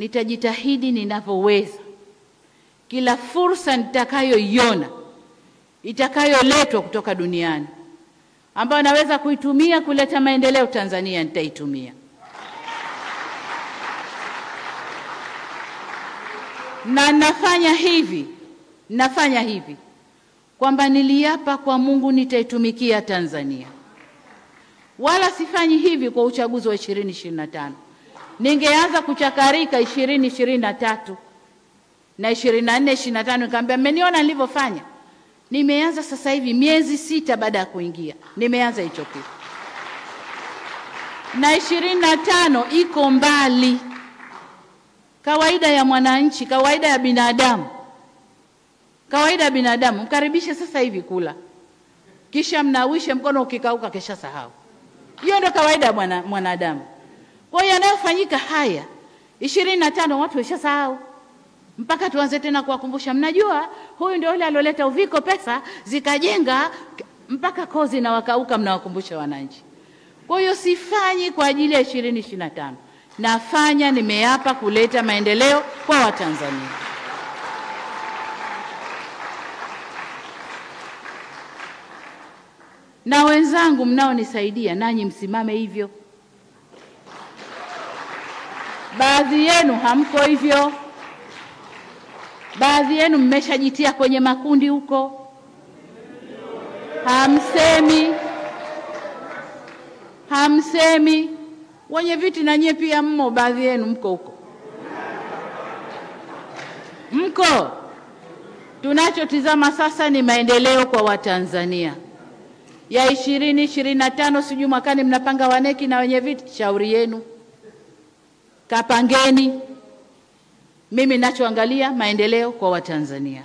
nitajitahidi ninavyoweza, kila fursa nitakayoiona itakayoletwa kutoka duniani ambayo naweza kuitumia kuleta maendeleo Tanzania, nitaitumia. Na nafanya hivi, nafanya hivi kwamba niliapa kwa Mungu nitaitumikia Tanzania, wala sifanyi hivi kwa uchaguzi wa 2025. Ningeanza kuchakarika 2023 na 24 25, nikamwambia mmeniona nilivyofanya. Nimeanza sasa hivi miezi sita baada ya kuingia, nimeanza hicho kitu, na 25 iko mbali. Kawaida ya mwananchi, kawaida ya binadamu, kawaida ya binadamu, mkaribishe sasa hivi kula, kisha mnawishe mkono, ukikauka kesha sahau. Hiyo ndio kawaida ya mwana, mwanadamu. Kwa hiyo yanayofanyika haya ishirini na tano watu washasahau, mpaka tuanze tena kuwakumbusha. Mnajua huyu ndio yule alioleta uviko, pesa zikajenga mpaka kozi na wakauka, mnawakumbusha wananchi. Kwa hiyo sifanyi kwa ajili ya ishirini ishirini na tano nafanya, nimeapa kuleta maendeleo kwa Watanzania. Na wenzangu mnaonisaidia, nanyi msimame hivyo. Baadhi yenu hamko hivyo, baadhi yenu mmeshajitia kwenye makundi huko, hamsemi, hamsemi. Wenye viti na nyie pia mmo, baadhi yenu mko huko, mko. Tunachotizama sasa ni maendeleo kwa Watanzania. Ya ishirini ishirini na tano, sijui mwakani mnapanga waneki na wenye viti, shauri yenu kapangeni. Mimi nachoangalia maendeleo kwa Watanzania.